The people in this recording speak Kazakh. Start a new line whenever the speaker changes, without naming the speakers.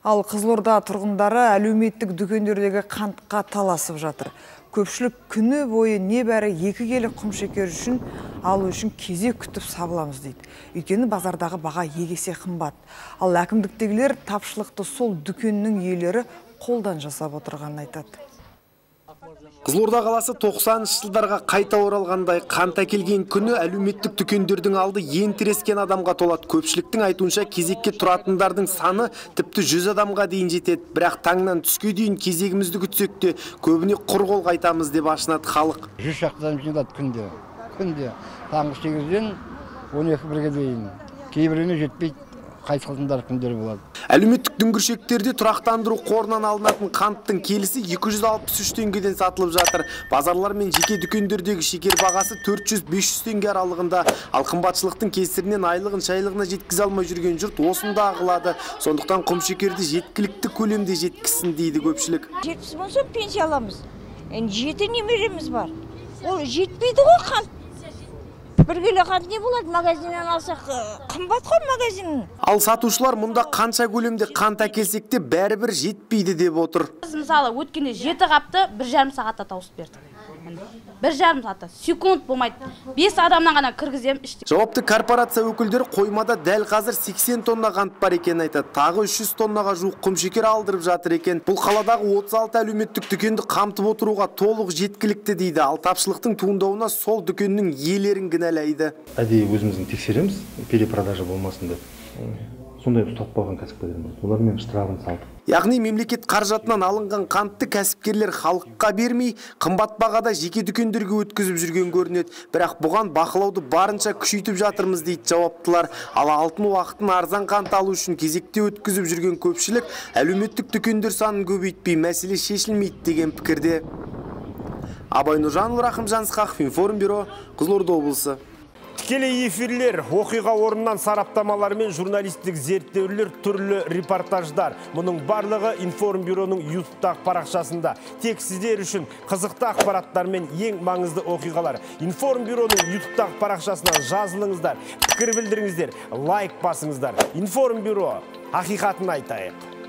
Ал Қызылорда тұрғындары әлеуметтік дүкендердегі қантқа таласып жатыр. Көпшілік күні бойы небәрі екі келі құм шекер үшін алу үшін кезек күтіп сабыламыз дейді. Өйткені базардағы баға егесе қымбат. Ал әкімдіктегілер тапшылықты сол дүкеннің иелері қолдан жасап отырғанын айтады.
Қызылорда қаласы 90 жылдарға қайта оралғандай қант әкелген күні әлеуметтік дүкендердің алды ең тірескен адамға толады. Көпшіліктің айтуынша кезекке тұратындардың саны тіпті 100 адамға дейін жетеді. Бірақ таңнан түске дейін кезегімізді күтсек те көбіне құр қол қайтамыз деп ашынады халық.
жүз шақты адам жиналады күнде күнде таңғы сегізден он екі бірге дейін кейбіреуіне жетпейді қайтыс қалғандар күндері болады
Әлеуметтік дүңгіршектерде тұрақтандыру қорынан алынатын қанттың келісі 263 теңгеден сатылып жатыр. Базарлар мен жеке дүкендердегі шекер бағасы 400-500 теңге аралығында. Ал қымбатшылықтың кесірінен айлығын шайлығына жеткізе алмай жүрген жұрт осында ағылады. Сондықтан құм шекерді жеткілікті көлемде жеткізсін дейді көпшілік.
жетпіс мың сом пенсия аламыз енді жеті немереміз бар ол жетпейді ғой қант бір келі қант не болады магазиннен алсақ? Қымбат қой магазин.
Ал сатушылар мұнда қанша көлемде қант әкелсек те бәрібір жетпейді деп отыр.
біз мысалы өткенде жеті қапты бір жарым сағатта тауысып бердік. Бір жарым сағатта секунд болмайды бес адамнан ғана кіргіземін іште
Жауапты корпорация өкілдері қоймада дәл қазір 80 тонна қант бар екен айтады. Тағы 300 тоннаға жуық құмшекер алдырып жатыр екен. Бұл қаладағы 36 әлеуметтік дүкенді қамтып отыруға толық жеткілікті дейді. Ал тапшылықтың туындауына сол дүкеннің иелерін кінәлайды.
әдейі өзіміздің тексереміз перепродажа болмасын деп сондай ұстап қойған кәсіпкерлер бар олармен штрафын салдық
Яғни мемлекет қаржатынан алынған қантты кәсіпкерлер халыққа бермей, қымбат бағада жеке дүкендерге өткізіп жүрген көрінеді. Бірақ бұған бақылауды барынша күшейтіп жатырмыз дейді жауаптылар. Ал алтын уақытын арзан қант алу үшін кезекте өткізіп жүрген көпшілік әлеуметтік дүкендер санын көбейтпей мәселе шешілмейді деген пікірде. Абай Нұржанұлы Рахымжан Сқақов, Информбюро, Қызылорда облысы.
Тікелей эфирлер, оқиға орнынан сараптамалар мен журналистік зерттеулер, түрлі репортаждар. Мұның барлығы информбюроның ютубтағы парақшасында. Тек сіздер үшін қызықты ақпараттар мен ең маңызды оқиғалар. Информбюроның ютубтағы парақшасынан жазылыңыздар, пікір білдіріңіздер, лайк басыңыздар. Информбюро, ақиқатын айтайық.